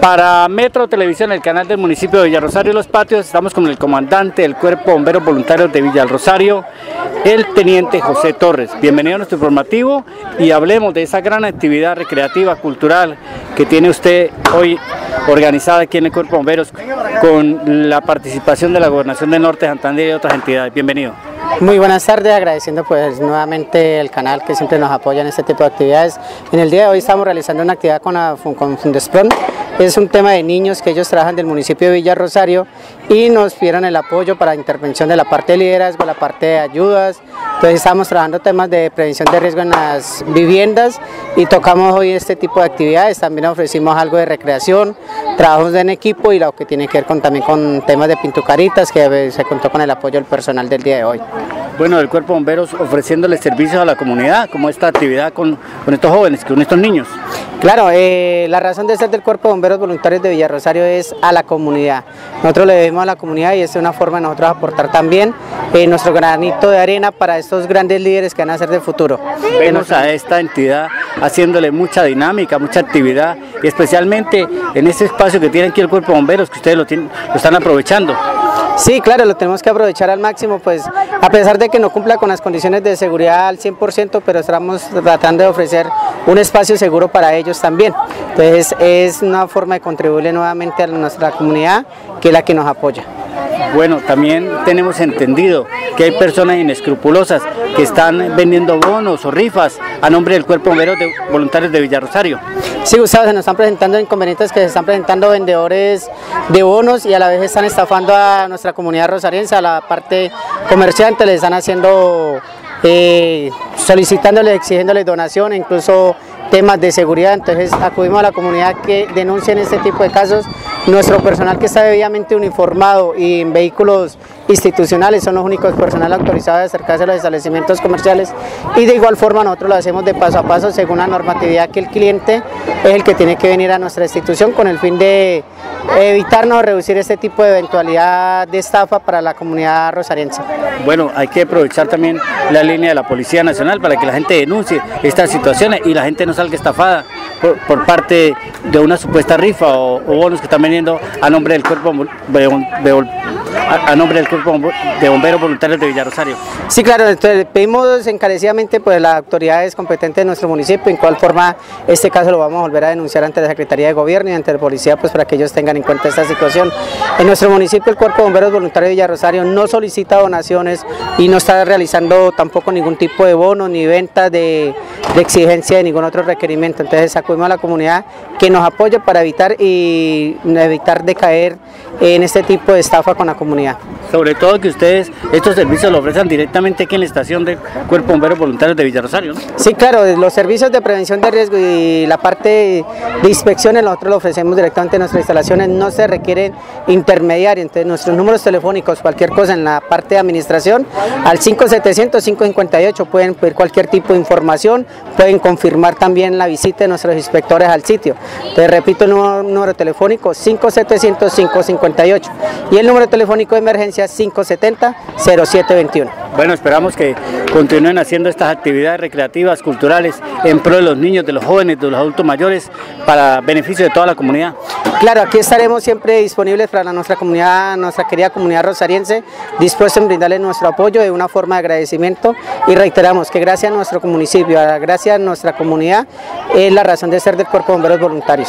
Para Metro Televisión, el canal del municipio de Villarrosario Los Patios, estamos con el comandante del Cuerpo Bomberos Voluntarios de Villarrosario, el teniente José Torres. Bienvenido a nuestro informativo y hablemos de esa gran actividad recreativa, cultural que tiene usted hoy organizada aquí en el Cuerpo Bomberos con la participación de la Gobernación del Norte de Santander y otras entidades. Bienvenido. Muy buenas tardes, agradeciendo pues nuevamente el canal que siempre nos apoya en este tipo de actividades. En el día de hoy estamos realizando una actividad con, la, con es un tema de niños que ellos trabajan del municipio de Villa Rosario y nos pidieron el apoyo para intervención de la parte de liderazgo, la parte de ayudas, entonces estamos trabajando temas de prevención de riesgo en las viviendas y tocamos hoy este tipo de actividades, también ofrecimos algo de recreación, trabajos en equipo y lo que tiene que ver también con temas de pintucaritas que se contó con el apoyo del personal del día de hoy. Bueno, el Cuerpo Bomberos ofreciéndole servicios a la comunidad, como esta actividad con, con estos jóvenes, con estos niños. Claro, eh, la razón de ser del Cuerpo de Bomberos Voluntarios de Villarrosario es a la comunidad. Nosotros le debemos a la comunidad y es una forma de nosotros aportar también eh, nuestro granito de arena para estos grandes líderes que van a ser del futuro. Vemos a esta entidad haciéndole mucha dinámica, mucha actividad y especialmente en este espacio que tiene aquí el Cuerpo de Bomberos que ustedes lo, tienen, lo están aprovechando. Sí, claro, lo tenemos que aprovechar al máximo, pues a pesar de que no cumpla con las condiciones de seguridad al 100%, pero estamos tratando de ofrecer un espacio seguro para ellos también. Entonces es una forma de contribuirle nuevamente a nuestra comunidad, que es la que nos apoya. Bueno, también tenemos entendido que hay personas inescrupulosas que están vendiendo bonos o rifas a nombre del Cuerpo Bombero de Voluntarios de Villarrosario. Sí, Gustavo, se nos están presentando inconvenientes que se están presentando vendedores de bonos y a la vez están estafando a nuestra comunidad rosariense, a la parte comerciante, le están haciendo, eh, solicitándole, exigiéndole donación, incluso temas de seguridad, entonces acudimos a la comunidad que denuncien este tipo de casos. Nuestro personal que está debidamente uniformado y en vehículos institucionales son los únicos personal autorizados de acercarse a los establecimientos comerciales y de igual forma nosotros lo hacemos de paso a paso según la normatividad que el cliente es el que tiene que venir a nuestra institución con el fin de evitarnos reducir este tipo de eventualidad de estafa para la comunidad rosariense. Bueno, hay que aprovechar también la línea de la Policía Nacional para que la gente denuncie estas situaciones y la gente no salga estafada por, parte de una supuesta rifa o, bonos que están vendiendo a nombre del cuerpo a, nombre del cuerpo de bomberos voluntarios de Villarrosario. Sí, claro, pedimos encarecidamente pues las autoridades competentes de nuestro municipio en cuál forma este caso lo vamos a volver a denunciar ante la Secretaría de Gobierno y ante la Policía pues para que ellos tengan en cuenta esta situación. En nuestro municipio el Cuerpo de Bomberos Voluntarios de Villarrosario no solicita donaciones y no está realizando tampoco ningún tipo de bono ni venta de, de exigencia de ningún otro requerimiento. Entonces acudimos a la comunidad que nos apoye para evitar y evitar de caer en este tipo de estafa con la comunidad. Sobre todo que ustedes estos servicios lo ofrecen directamente aquí en la estación del Cuerpo Bomberos Voluntarios de Villarrosario. ¿no? Sí, claro, los servicios de prevención de riesgo y la parte de inspecciones nosotros lo ofrecemos directamente en nuestras instalaciones, no se requieren intermediarios, entonces nuestros números telefónicos, cualquier cosa en la parte de administración, al 5700-558 pueden pedir cualquier tipo de información, pueden confirmar también la visita de nuestros inspectores al sitio. Entonces repito el número, número telefónico 5700-558 y el número telefónico de emergencia 570-0721. Bueno, esperamos que continúen haciendo estas actividades recreativas, culturales, en pro de los niños, de los jóvenes, de los adultos mayores, para beneficio de toda la comunidad. Claro, aquí estaremos siempre disponibles para nuestra comunidad, nuestra querida comunidad rosariense, dispuestos a brindarles nuestro apoyo de una forma de agradecimiento y reiteramos que gracias a nuestro municipio, gracias a nuestra comunidad, es la razón de ser del Cuerpo de Bomberos Voluntarios.